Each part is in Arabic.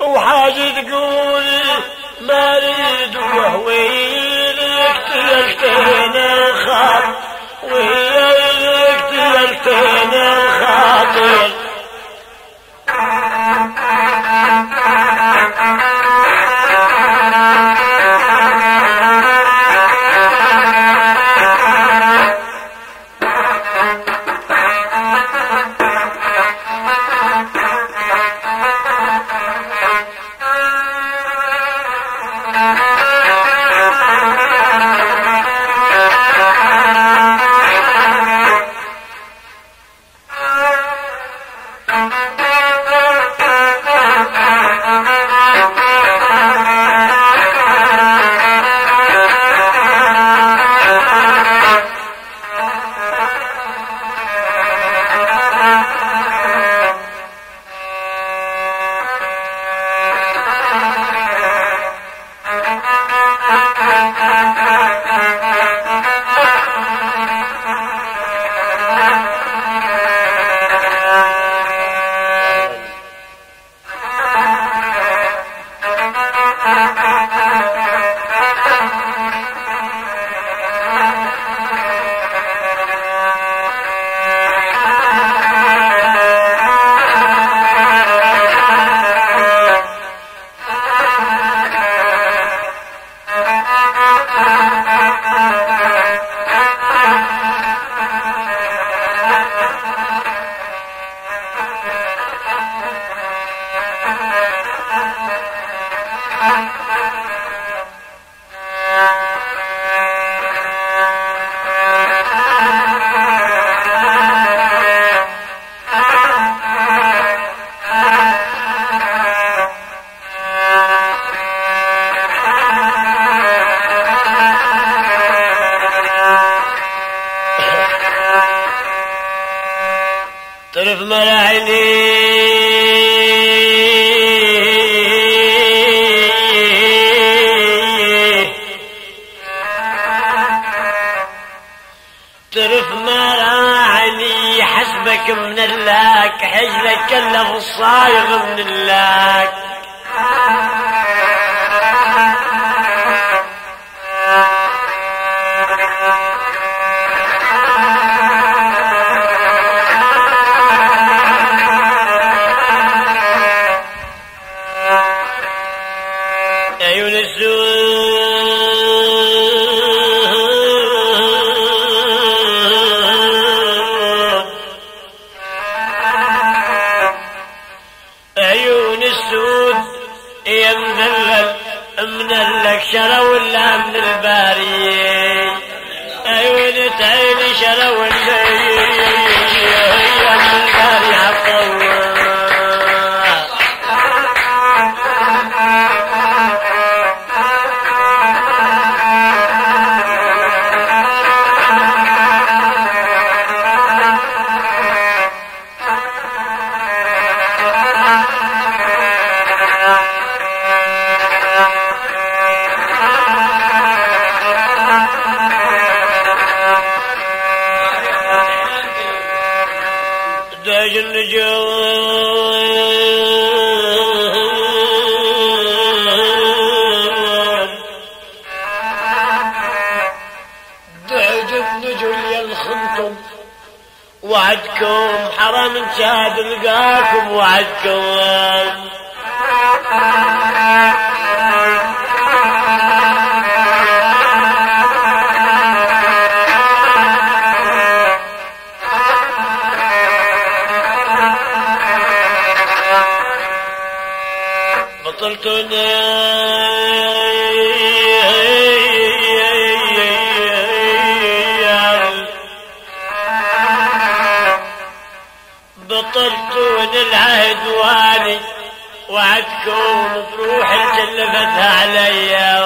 وحاج تقولي ما ريد وهويلك تلتنا وهي صايغ من الله. يمذلل من الأكشرة ولا من الباريه شاد لقاكم وعدكم. اللي فتح عليا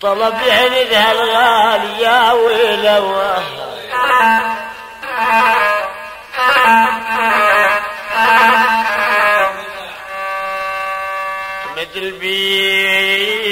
طلب عندها الغالي يا ويلوه مثل بيه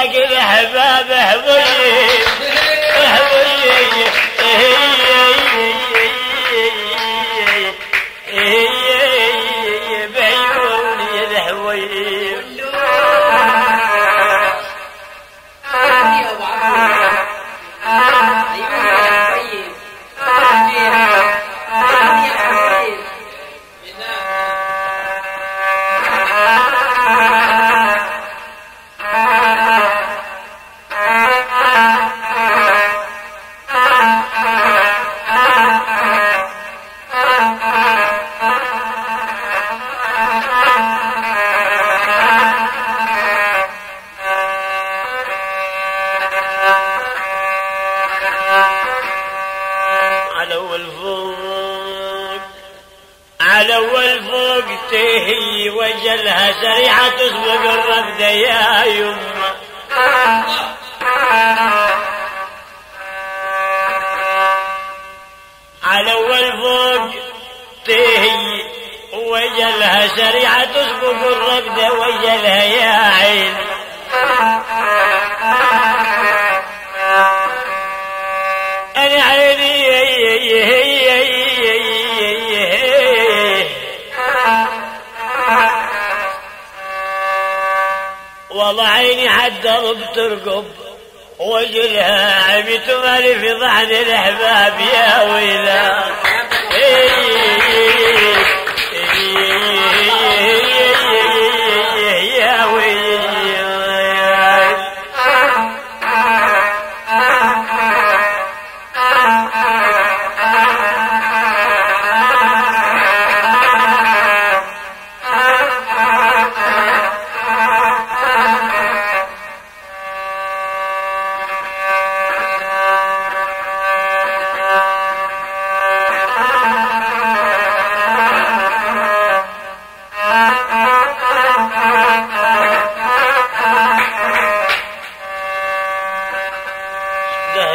مخالط فراق الأحباب ضرب ترقب وجلها عميت مالي في ضحن الأحباب يا ويلا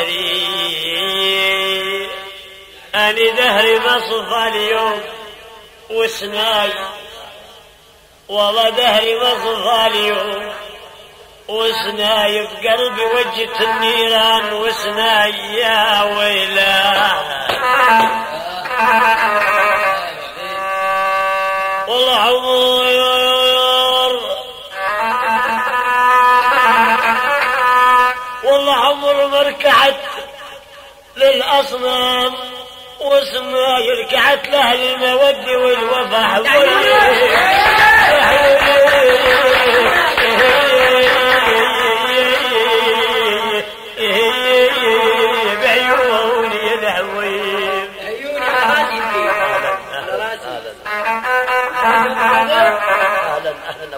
دهري أنا دهري مصفى اليوم وسناي والله دهري مصفى اليوم وسناي بقلبي وجهة النيران وسناي يا ويلاه. والله عمر للأصنام واسمها ركعت لأهل المودة والوفا بعيوني عيوني راسي فيه على راسي أهلا أهلا